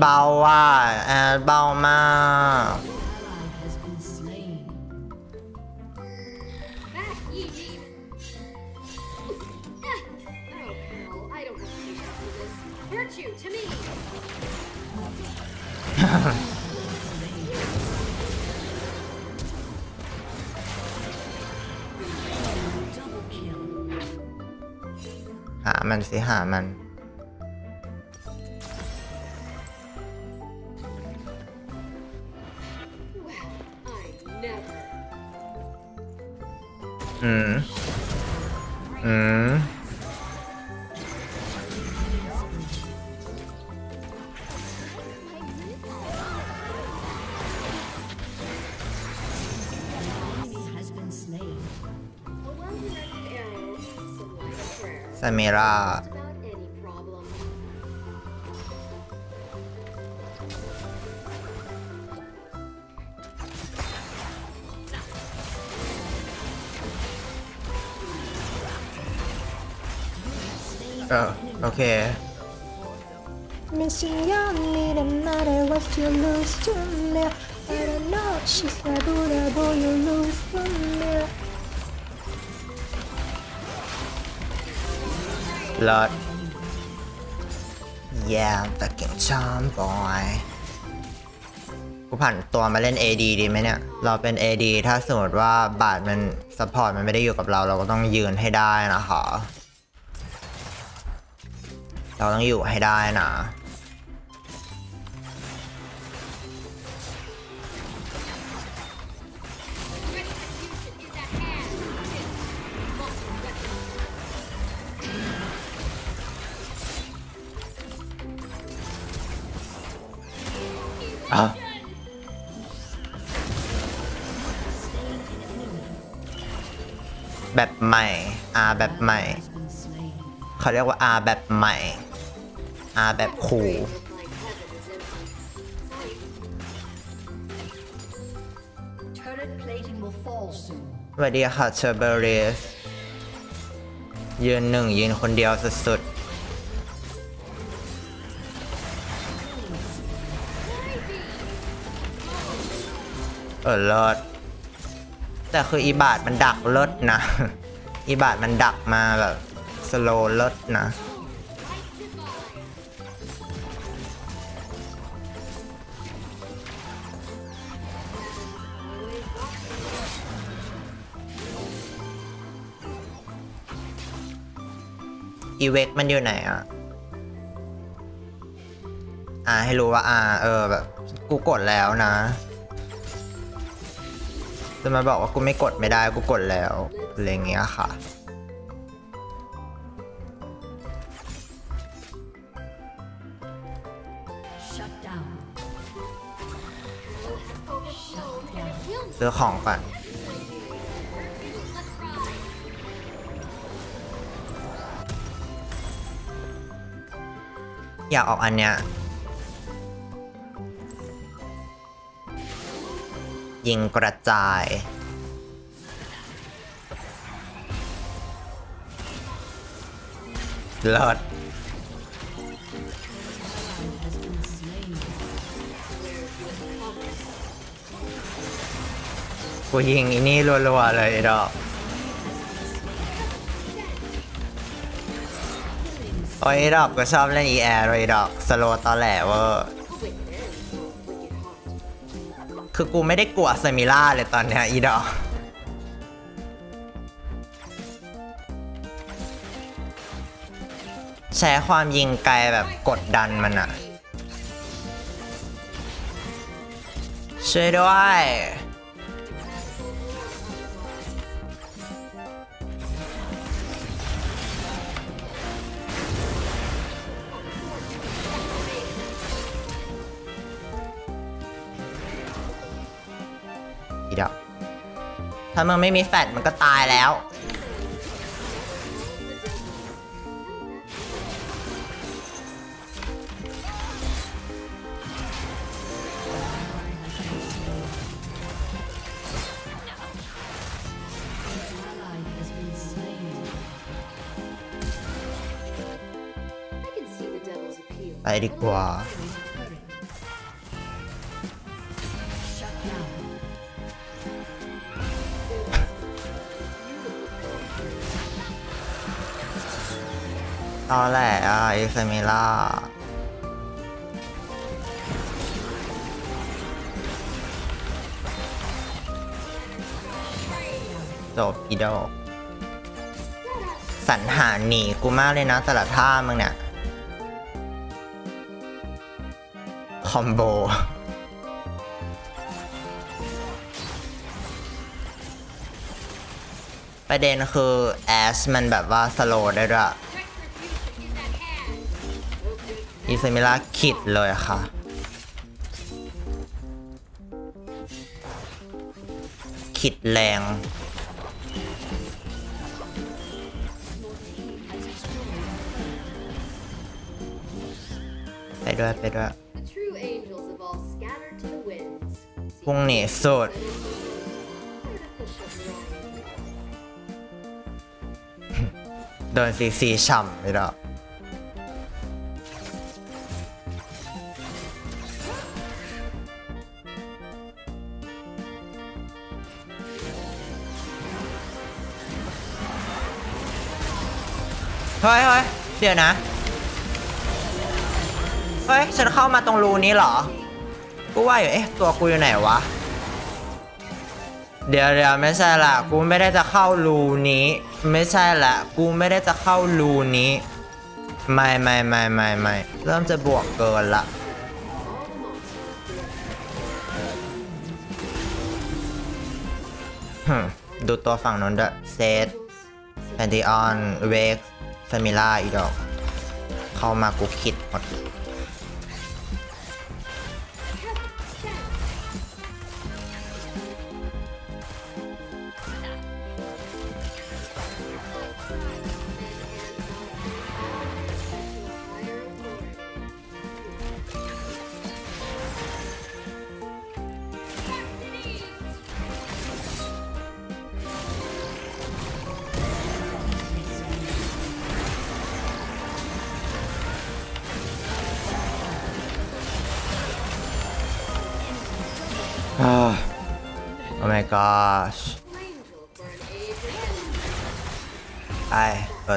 เบาว่ะแอดเบามาก มันสิหามัน อืม อืม Samira. Oh, okay. Missing your me, the matter what you lose to me. I don't know, she's a Buddha, boy, you lose to me. เลิศ Yeah fucking charm boy กูผ่านตัวมาเล่น AD ดีไหมเนี่ย เราเป็น AD ถ้าสมมติว่าบาร์ดมัน support มันไม่ได้อยู่กับเรา เราก็ต้องยืนให้ได้นะคะ เราต้องอยู่ให้ได้นะ อะแบบใหม่ R แบบใหม่ Has been slain. เขาเรียกว่า R แบบใหม่ R แบบคูล Grave looked like heaven is empty. Sorry. Turret plating will fall soon. สวัสดีค่ะเชอร์เบอริสยืนหนึ่งยืนคนเดียวสุดๆ เออเลิศแต่คืออีบาทมันดักเลิศนะ อีบาทมันดักมาแบบสโลเลิศนะอีเวกมันอยู่ไหนอะ อ่าให้รู้ว่า อ่า เออแบบ กูกดแล้วนะ จะมาบอกว่ากูไม่กดไม่ได้กูกดแล้วอะไรอย่างเงี้ยค่ะ Shut down. Overflowed and it will ซื้อของก่อน Let's ride. อยากออกอันเนี้ย ยิงกระจาย เลิศกูยิงอีนี่รัวๆเลยดอกโอ้ยไอ้ดอกก็ชอบเล่นอีแอชเลยไอ้ดอก slow ตอแหลเวอร์ คือกูไม่ได้กลัวซามิร่าเลยตอนเนี้ยอีดอกใช้ความยิงไกลแบบกดดันมันอะช่วยด้วย ถ้ามันไม่มีแฟตมันก็ตายแล้ว ไปดีกว่า ตอแหละอะเอซามิล่าจบอีดอกสรรหาหนีกูมากเลยนะแต่ละท่ามึงเนี่ย คอมโบ ประเด็นคือ แอสมันแบบว่าสโลได้ด้วย อิซามิล่าขิดเลยค่ะ ขิดแรง ไปด้วยไปด้วย The true angels have all scattered to the winds. พรุ่งนี้สุด Artificial drawing. โดนซีซีฉ่ำไปแล้ว เฮ้ยเฮ้ยเดี๋ยวนะ เฮ้ย ฉันเข้ามาตรงรูนี้เหรอ กูว่าอยู่เอ๊ะ ตัวกูอยู่ไหนวะ เดี๋ยวเดี๋ยวไม่ใช่ละ กูไม่ได้จะเข้ารูนี้ ไม่ใช่ละ กูไม่ได้จะเข้ารูนี้ ไม่ไม่ไม่ไม่ไม่เริ่มจะบวกเกินละฮึดูตัวฝั่งนั้นด้วยเซตแพนติออน เวก ฟมิล่าอีดอก เข้ามากูคิดหมด my gosh Angel for an age of ไอ้เอ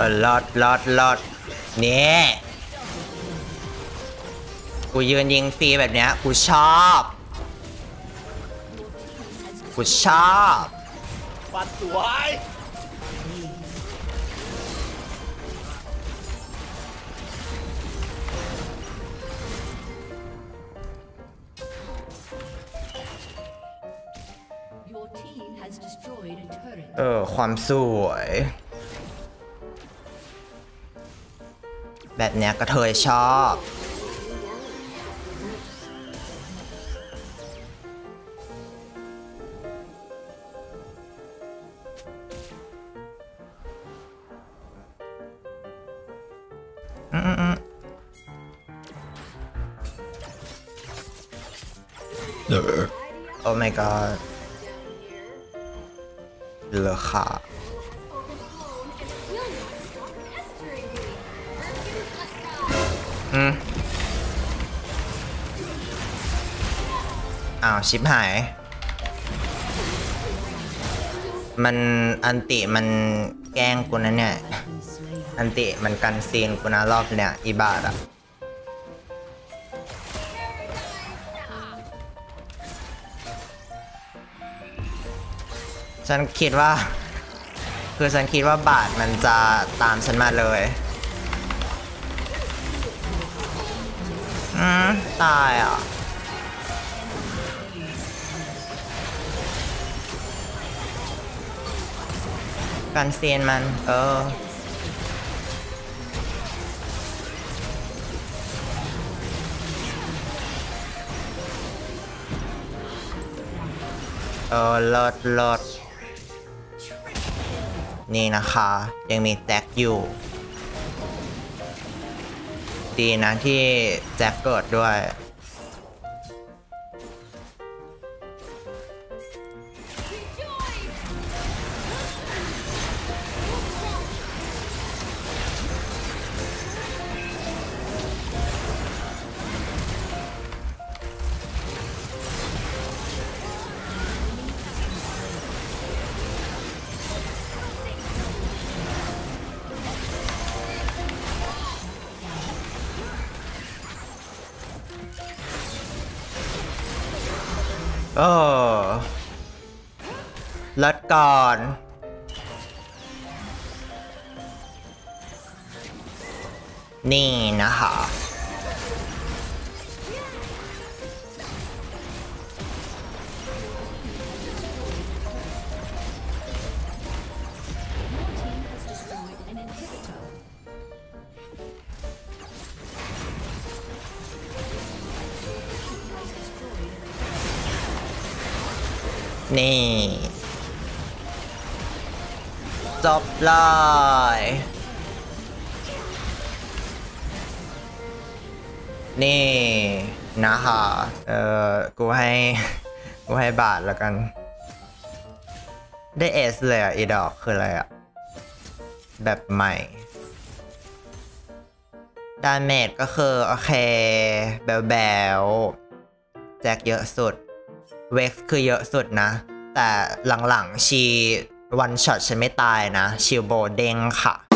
อเลิศเลิศเลิศเออเลิศเลิศเลิศเออลอดลอดลอดนี่กูยืนยิงฟรีแบบเนี้ยกูชอบ กูชอบฟันสวย Your team has destroyed a turret. เออความสวย แบบเนี้ยกระเทยชอบ อืมอืมอืมโอ้ my god เหลือค่ะ อ้าว ชิปหาย มันอันติมันแกล้งกูนะเนี่ย อันติมันกันซีนกูนะรอบเนี่ยอีบาทอะฉันคิดว่า คือฉันคิดว่าบาทมันจะตามฉันมาเลยืมตายอะกันเซียนมัน เออ เออลดลดนี่นะคะ ยังมีแท็กอยู่ ดีนะที่แจ็คเกิดด้วย เออลดก่อน นี่นะคะ นี่ จบเลยนี่นะคะเออกูให้ กูให้บาทแล้วกัน ได้เอสเลยอะอีดอกคืออะไรอะแบบใหม่ดาเมจก็คือ โอเค แบลแบลแจกเยอะสุด เว็กคือเยอะสุดนะ แต่หลังๆชีวันช็อตฉันไม่ตายนะ ชิลโบเด้งค่ะ